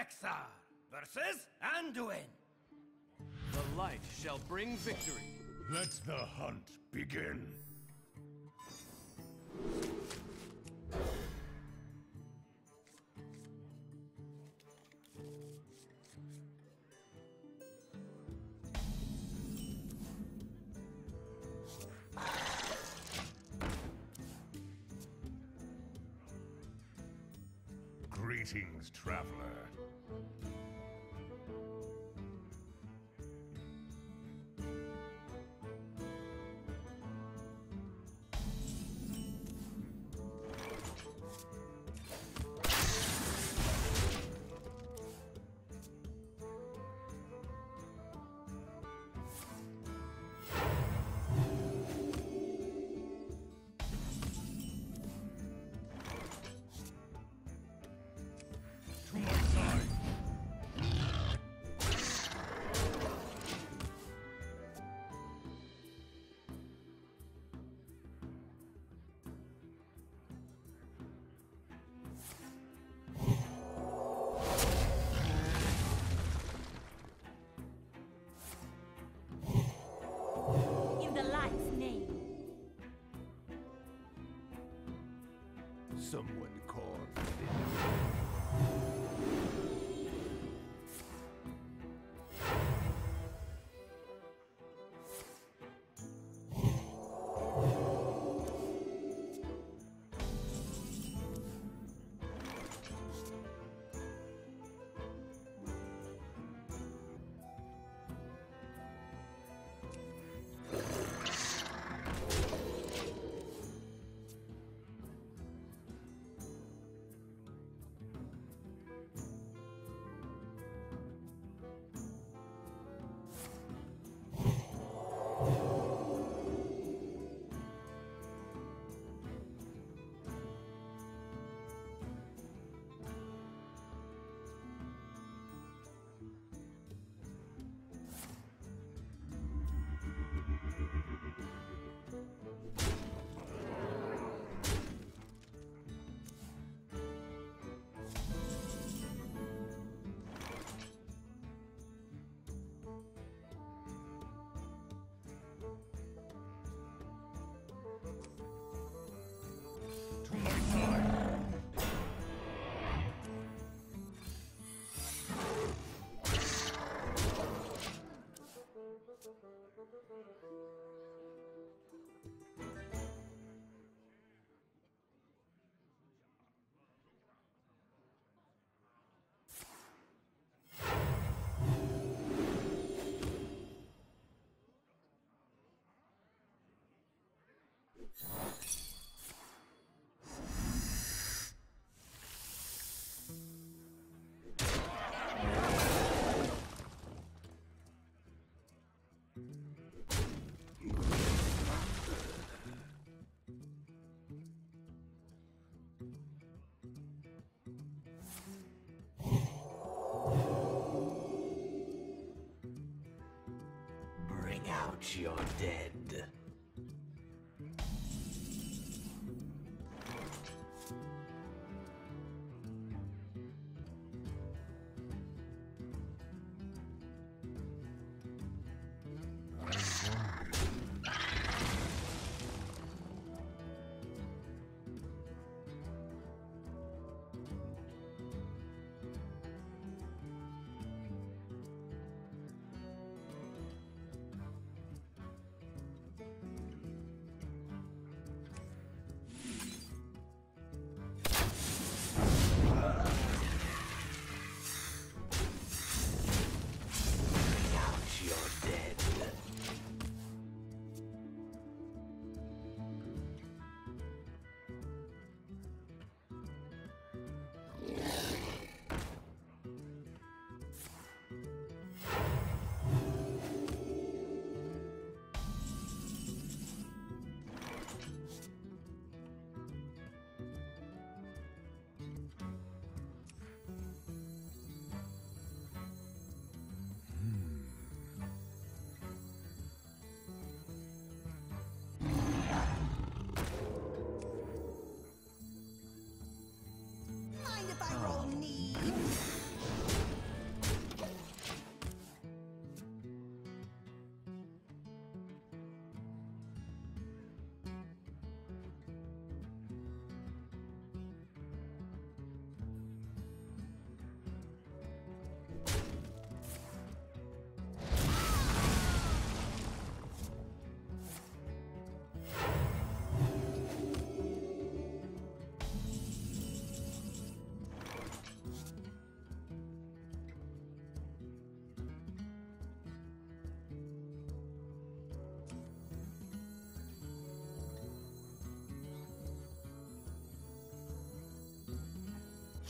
Rexxar versus Anduin. The light shall bring victory. Let the hunt begin. Greetings, traveler. Someone out your dead.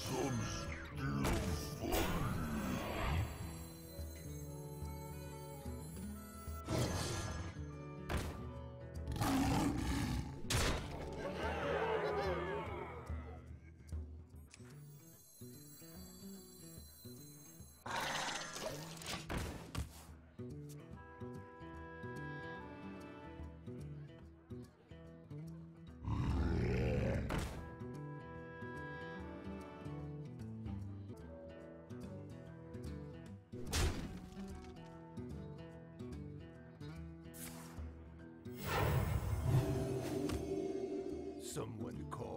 Zombie. Someone call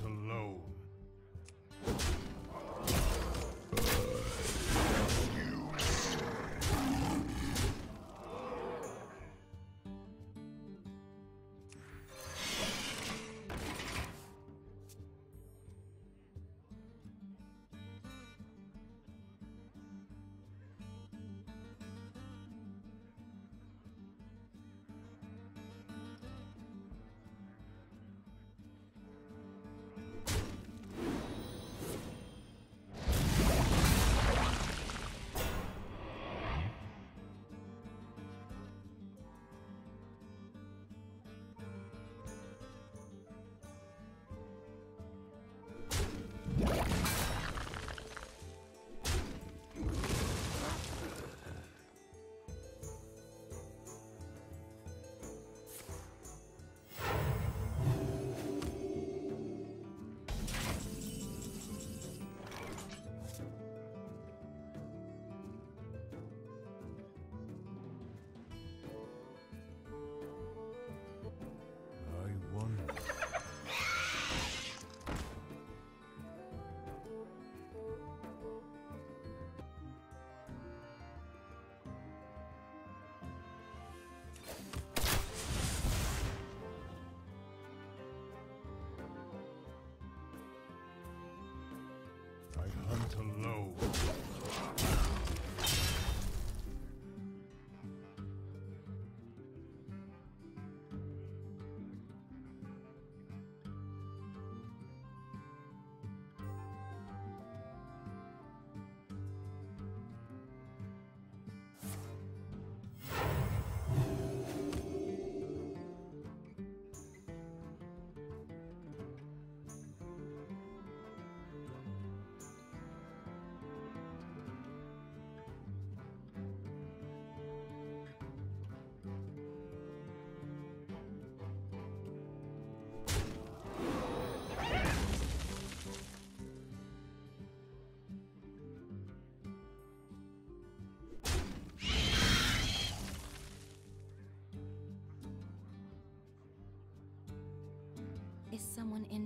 Hunt alone.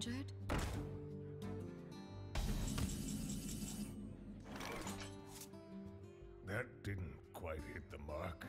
Injured? That didn't quite hit the mark.